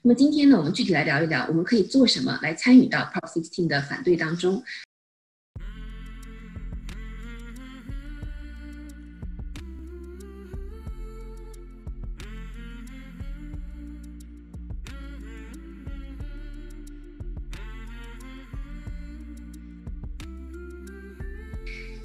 那么今天呢，我们具体来聊一聊，我们可以做什么来参与到 Prop 16的反对当中。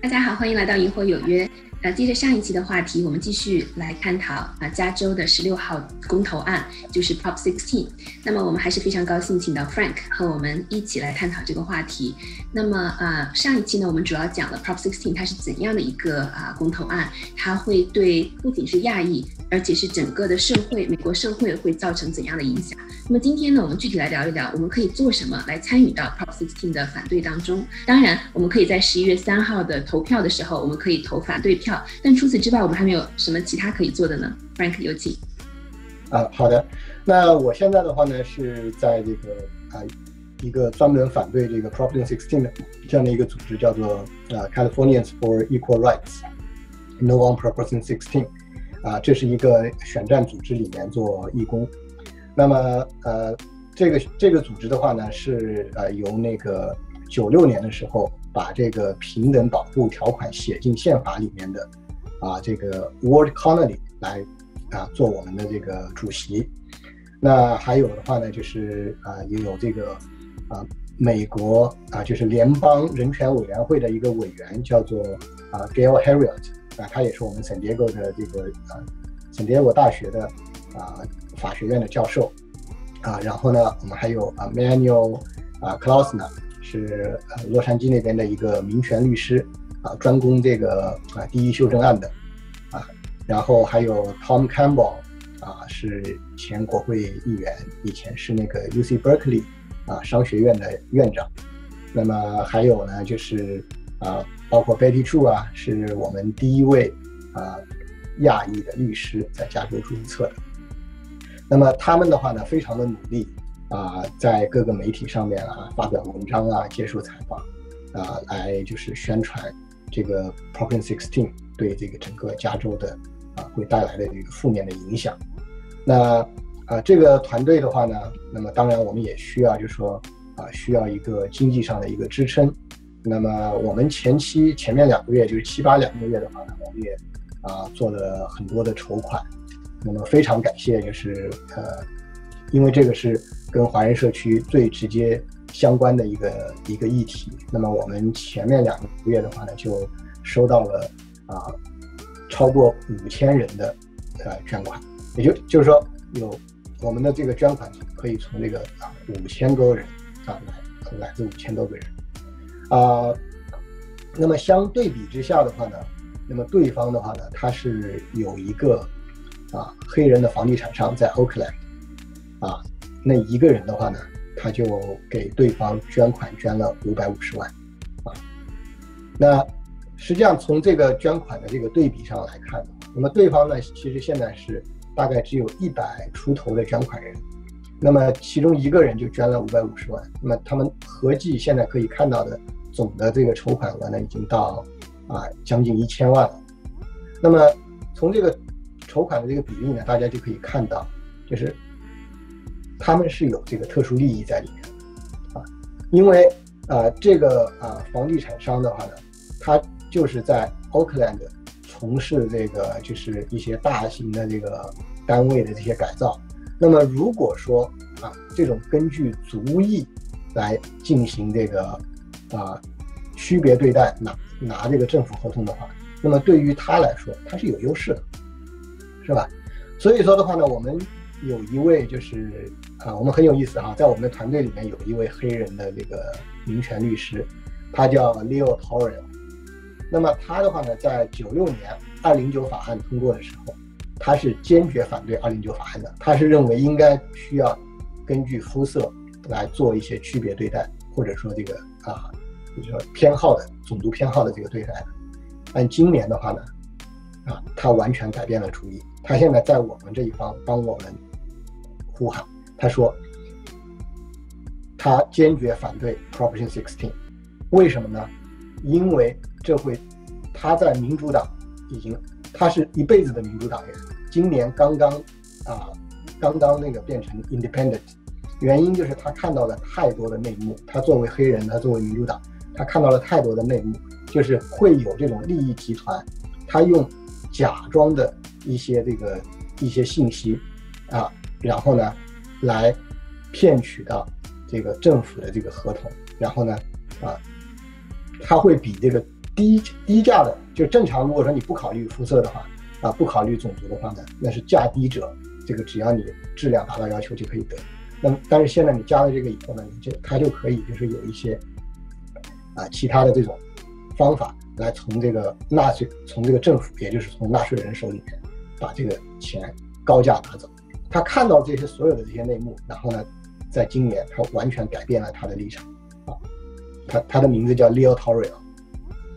大家好，欢迎来到萤火有约。那，接着上一期的话题，我们继续来探讨啊，加州的十六号公投案，就是 Prop 16。那么我们还是非常高兴，请到 Frank 和我们一起来探讨这个话题。那么啊，上一期呢，我们主要讲了 Prop 16它是怎样的一个啊公投案，它会对不仅是亚裔，而且是整个的社会，美国社会会造成怎样的影响？那么今天呢，我们具体来聊一聊，我们可以做什么来参与到 Prop 16的反对当中？当然，我们可以在十一月三号的投票的时候，我们可以投反对票。但除此之外，我们还没有什么其他可以做的呢？Frank，有请。啊，好的。那我现在的话呢，是在这个啊一个专门反对这个 Proposition 16的这样的一个组织，叫做啊 Californians for Equal Rights，No on Proposition 16。啊，这是一个选战组织里面做义工。那么呃，这个这个组织的话呢，是呃由那个九六年的时候。把这个平等保护条款写进宪法里面的，啊，这个 World Connolly 来啊做我们的这个主席。那还有的话呢，就是啊也有这个啊美国啊就是联邦人权委员会的一个委员叫做啊 Gail Harriot 啊，他也是我们 San Diego 的这个啊 San Diego 大学的啊法学院的教授啊。然后呢，我们还有啊 Manuel 啊 Klausner。是呃洛杉矶那边的一个民权律师，啊，专攻这个啊第一修正案的，啊，然后还有 Tom Campbell，啊，是前国会议员，以前是那个 UC Berkeley，啊商学院的院长，那么还有呢就是啊包括 Betty Chu 啊，是我们第一位啊亚裔的律师在加州注册的，那么他们的话呢非常的努力。啊，在各个媒体上面啊发表文章啊，接受采访，啊，来就是宣传这个 Proposition 16对这个整个加州的啊会带来的这个负面的影响。那啊，这个团队的话呢，那么当然我们也需要，就是说啊，需要一个经济上的一个支撑。那么我们前期前面两个月，就是七八两个月的话呢，我们也啊做了很多的筹款。那么非常感谢，就是呃。因为这个是跟华人社区最直接相关的一个一个议题，那么我们前面两个月的话呢，就收到了啊超过五千人的呃捐款，也就就是说有我们的这个捐款可以从这个啊五千多人啊来来自五千多个人啊，那么相对比之下的话呢，那么对方的话呢，他是有一个啊黑人的房地产商在 Oakland。啊，那一个人的话呢，他就给对方捐款捐了五百五十万，啊，那实际上从这个捐款的这个对比上来看，那么对方呢，其实现在是大概只有一百出头的捐款人，那么其中一个人就捐了五百五十万，那么他们合计现在可以看到的总的这个筹款额呢，已经到啊将近一千万了。那么从这个筹款的这个比例呢，大家就可以看到，就是。他们是有这个特殊利益在里面，啊，因为啊，这个啊房地产商的话呢，他就是在 Oakland 从事这个就是一些大型的这个单位的这些改造。那么如果说啊这种根据族裔来进行这个啊区别对待拿拿这个政府合同的话，那么对于他来说他是有优势的，是吧？所以说的话呢，我们有一位就是。啊，我们很有意思哈，在我们的团队里面有一位黑人的这个民权律师，他叫 Leo Torres。那么他的话呢，在九六年二零九法案通过的时候，他是坚决反对二零九法案的。他是认为应该需要根据肤色来做一些区别对待，或者说这个啊，就是说偏好的种族偏好的这个对待的。但今年的话呢，啊，他完全改变了主意，他现在在我们这一方帮我们呼喊。他说，他坚决反对 Proposition Sixteen 为什么呢？因为这会，他在民主党已经，他是一辈子的民主党员，今年刚刚啊，刚刚那个变成 independent，原因就是他看到了太多的内幕。他作为黑人，他作为民主党，他看到了太多的内幕，就是会有这种利益集团，他用假装的一些这个一些信息啊，然后呢，来骗取到这个政府的这个合同，然后呢，啊，他会比这个低低价的，就正常如果说你不考虑肤色的话。啊，不考虑种族的话呢，那是价低者，这个只要你质量达到要求就可以得。那么，但是现在你加了这个以后呢，你就它就可以就是有一些啊其他的这种方法来从这个纳税，从这个政府，也就是从纳税人手里面把这个钱高价拿走。他看到这些所有的这些内幕，然后呢，在今年他完全改变了他的立场。啊，他他的名字叫 Leo Torrio。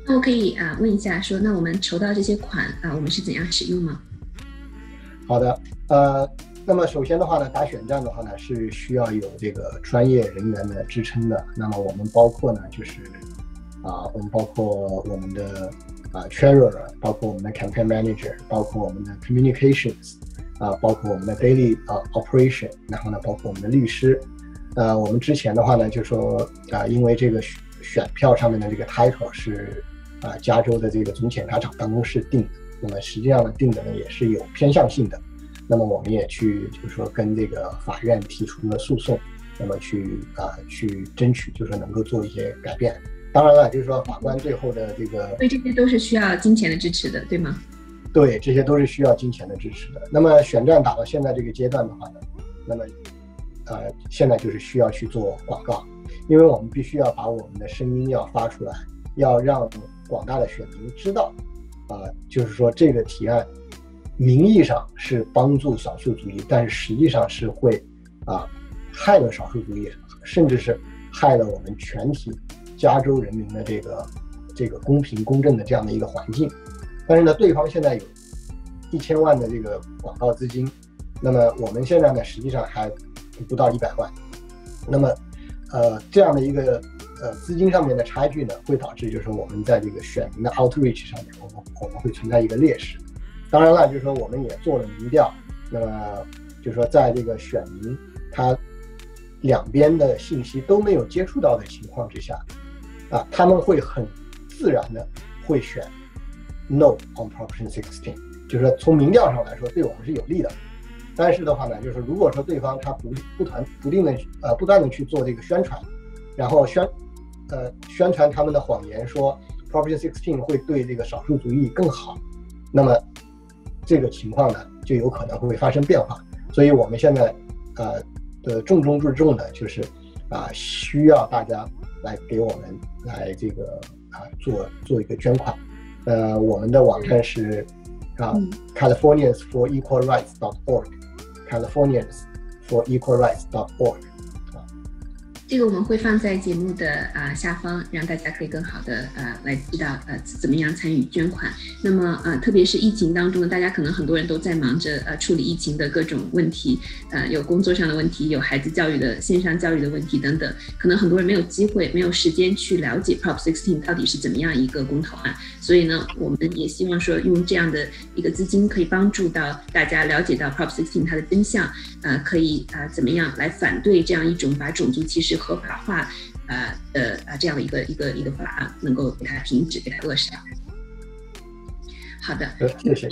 那我可以啊问一下，说那我们筹到这些款啊，我们是怎样使用吗？好的，呃，那么首先的话呢，打选战的话呢是需要有这个专业人员的支撑的。那么我们包括呢就是啊，我们包括我们的啊 treasurer，包括我们的 campaign manager，包括我们的 communications，啊，包括我们的 daily 啊 operation，然后呢包括我们的律师。呃，我们之前的话呢就说啊，因为这个选票上面的这个 title 是。啊，加州的这个总检察长办公室定的，那么实际上呢，定的呢也是有偏向性的。那么我们也去，就是说跟这个法院提出了诉讼，那么去啊去争取，就是能够做一些改变。当然了，就是说法官最后的这个，所以这些都是需要金钱的支持的，对吗？对，这些都是需要金钱的支持的。那么选战打到现在这个阶段的话呢，那么呃现在就是需要去做广告，因为我们必须要把我们的声音要发出来，要让。广大的选民知道，啊，就是说这个提案名义上是帮助少数族裔，但是实际上是会啊害了少数族裔，甚至是害了我们全体加州人民的这个这个公平公正的这样的一个环境。但是呢，对方现在有一千万的这个广告资金，那么我们现在呢，实际上还不到一百万。那么，呃，这样的一个。呃，资金上面的差距呢，会导致就是我们在这个选民的 outreach 上面，我们我们会存在一个劣势。当然了，就是说我们也做了民调，那么就是说在这个选民他两边的信息都没有接触到的情况之下，啊，他们会很自然的会选 no on Proposition Sixteen，就是说从民调上来说对我们是有利的。但是的话呢，就是如果说对方他不不团不定的呃不断的去做这个宣传，然后宣。呃，宣传他们的谎言，说 Proposition Sixteen 会对这个少数族裔更好，那么这个情况呢，就有可能会发生变化。所以我们现在，呃，的重中之重的就是啊，需要大家来给我们来这个啊做做一个捐款。呃，我们的网站是啊，Californians for Equal Rights dot org，Californians for Equal Rights dot org。这个我们会放在节目的啊下方，让大家可以更好的呃来知道呃怎么样参与捐款。那么呃特别是疫情当中呢，大家可能很多人都在忙着呃处理疫情的各种问题，呃有工作上的问题，有孩子教育的线上教育的问题等等，可能很多人没有机会、没有时间去了解 Prop 16到底是怎么样一个公投案。所以呢，我们也希望说用这样的一个资金，可以帮助到大家了解到 Prop 16它的真相，呃可以啊怎么样来反对这样一种把种族歧视。合法化，啊呃啊这样的一个一个一个法案，能够给它停止，给它扼杀。好的，谢谢。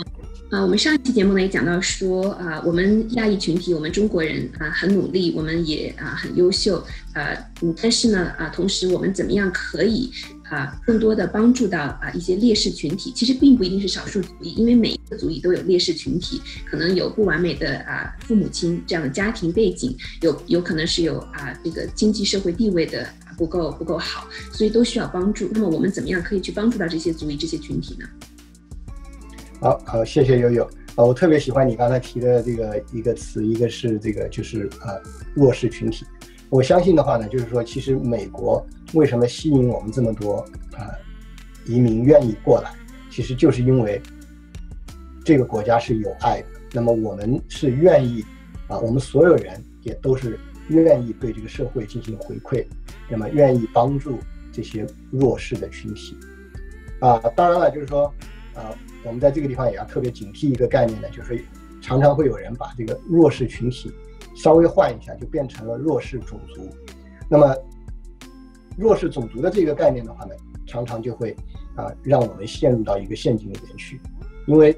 啊，我们上一期节目呢也讲到说，啊，我们亚裔群体，我们中国人啊很努力，我们也啊很优秀，呃，但是呢，啊，同时我们怎么样可以？啊，更多的帮助到啊一些劣势群体，其实并不一定是少数族裔，因为每一个族裔都有劣势群体，可能有不完美的啊父母亲这样的家庭背景，有有可能是有啊这个经济社会地位的不够不够好，所以都需要帮助。那么我们怎么样可以去帮助到这些族裔这些群体呢？好好，谢谢悠悠啊，我特别喜欢你刚才提的这个一个词，一个是这个就是呃弱势群体。我相信的话呢，就是说，其实美国为什么吸引我们这么多啊移民愿意过来，其实就是因为这个国家是有爱的。那么我们是愿意啊，我们所有人也都是愿意对这个社会进行回馈，那么愿意帮助这些弱势的群体啊。当然了，就是说啊，我们在这个地方也要特别警惕一个概念呢，就是常常会有人把这个弱势群体稍微换一下，就变成了弱势种族。那么弱势种族的这个概念的话呢，常常就会啊让我们陷入到一个陷阱里面去，因为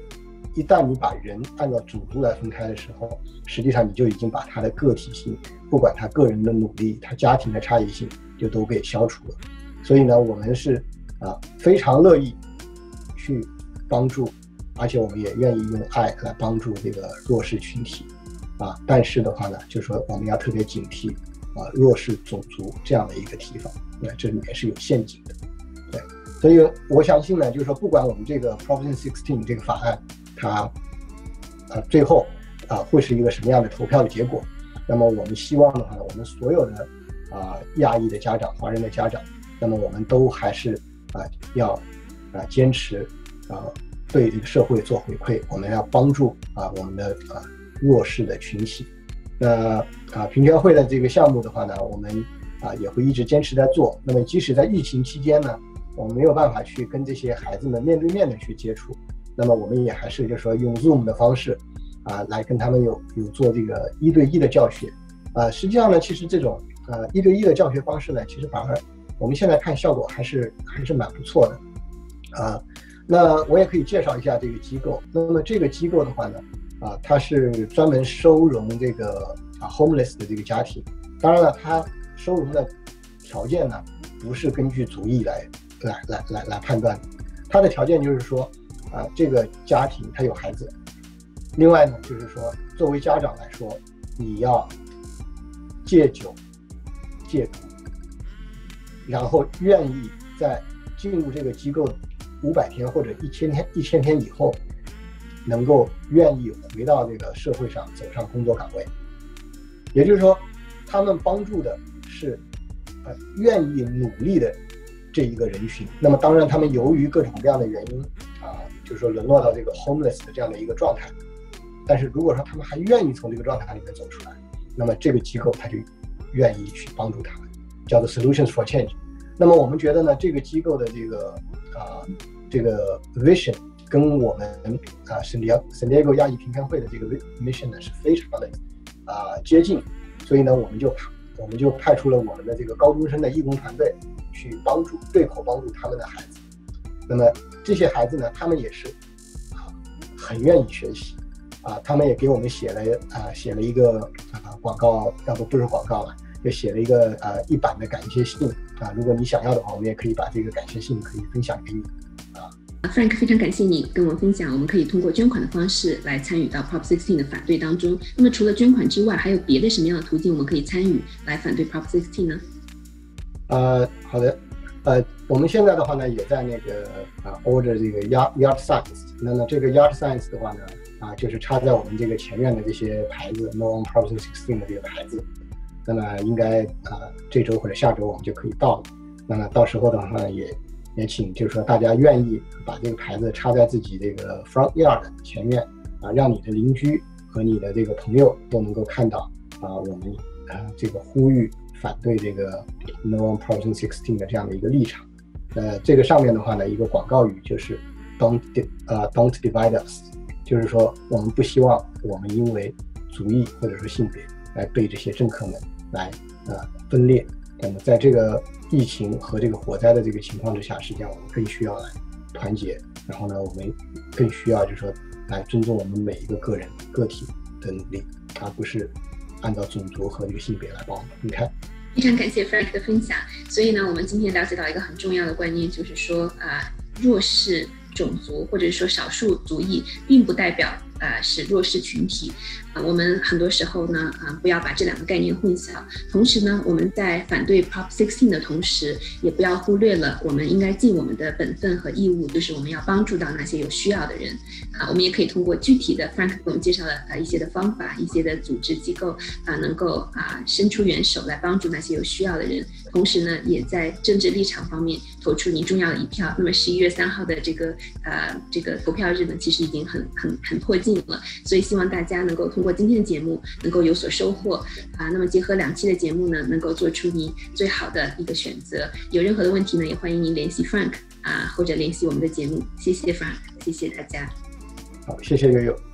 一旦你把人按照种族来分开的时候，实际上你就已经把他的个体性，不管他个人的努力，他家庭的差异性，就都给消除了。所以呢，我们是啊非常乐意去帮助。而且我们也愿意用爱来帮助这个弱势群体，啊，但是的话呢，就是说我们要特别警惕啊弱势种族这样的一个提法，那这里面是有陷阱的，对，所以我相信呢，就是说不管我们这个 Proposition Sixteen 这个法案，它啊最后啊会是一个什么样的投票的结果，那么我们希望的话呢，我们所有的啊亚裔的家长、华人的家长，那么我们都还是啊要啊坚持啊。对这个社会做回馈，我们要帮助啊我们的啊弱势的群体。那啊平权会的这个项目的话呢，我们啊也会一直坚持在做。那么即使在疫情期间呢，我们没有办法去跟这些孩子们面对面的去接触，那么我们也还是就是说用 Zoom 的方式啊来跟他们有有做这个一对一的教学。啊，实际上呢，其实这种呃一对一的教学方式呢，其实反而我们现在看效果还是还是蛮不错的，啊。那我也可以介绍一下这个机构。那么这个机构的话呢，啊，它是专门收容这个啊 homeless 的这个家庭。当然了，它收容的条件呢，不是根据族裔来来来来来判断的。它的条件就是说，啊，这个家庭他有孩子。另外呢，就是说，作为家长来说，你要戒酒、戒毒，然后愿意在进入这个机构。五百天或者一千天，一千天以后，能够愿意回到这个社会上，走上工作岗位，也就是说，他们帮助的是，呃，愿意努力的这一个人群。那么，当然，他们由于各种各样的原因，啊，就是说沦落到这个 homeless 的这样的一个状态。但是，如果说他们还愿意从这个状态里面走出来，那么这个机构他就愿意去帮助他们，叫做 Solutions for Change。那么，我们觉得呢，这个机构的这个。啊，这个 vision 跟我们啊圣地圣地亚哥亚裔平权会的这个 mission 呢是非常的啊接近，所以呢，我们就我们就派出了我们的这个高中生的义工团队去帮助对口帮助他们的孩子。那么这些孩子呢，他们也是啊很愿意学习啊，他们也给我们写了啊写了一个啊广告，要不不是广告了。就写了一个呃一版的感谢信啊，如果你想要的话，我们也可以把这个感谢信可以分享给你啊。Frank，非常感谢你跟我分享，我们可以通过捐款的方式来参与到 Prop 16的反对当中。那么除了捐款之外，还有别的什么样的途径我们可以参与来反对 Prop 16呢？呃，好的，呃，我们现在的话呢，也在那个啊 order 这个 yard yard signs。那么这个 yard signs 的话呢，啊，就是插在我们这个前院的这些牌子，No on Prop 16的这个牌子。那么应该啊，这周或者下周我们就可以到了。那么到时候的话呢，也也请就是说大家愿意把这个牌子插在自己这个 front yard 前面啊，让你的邻居和你的这个朋友都能够看到啊，我们啊这个呼吁反对这个 No one person sixteen 的这样的一个立场。呃，这个上面的话呢，一个广告语就是 Don't 呃 Don't divide us，就是说我们不希望我们因为族裔或者说性别来被这些政客们。来，呃，分裂。那么，在这个疫情和这个火灾的这个情况之下，实际上我们更需要来团结。然后呢，我们更需要就是说，来尊重我们每一个个人个体的努力，而不是按照种族和这个性别来帮你看，非常感谢 Frank 的分享。所以呢，我们今天了解到一个很重要的观念，就是说啊，弱势种族或者说少数族裔，并不代表。呃，是弱势群体，啊，我们很多时候呢，啊，不要把这两个概念混淆。同时呢，我们在反对 Prop 16的同时，也不要忽略了我们应该尽我们的本分和义务，就是我们要帮助到那些有需要的人。啊，我们也可以通过具体的 Frank 给我们介绍了呃一些的方法，一些的组织机构啊，能够啊伸出援手来帮助那些有需要的人。同时呢，也在政治立场方面投出你重要的一票。那么十一月三号的这个呃这个投票日呢，其实已经很很很迫近了，所以希望大家能够通过今天的节目能够有所收获啊。那么结合两期的节目呢，能够做出您最好的一个选择。有任何的问题呢，也欢迎您联系 Frank 啊，或者联系我们的节目。谢谢 Frank，谢谢大家。好，谢谢悠悠。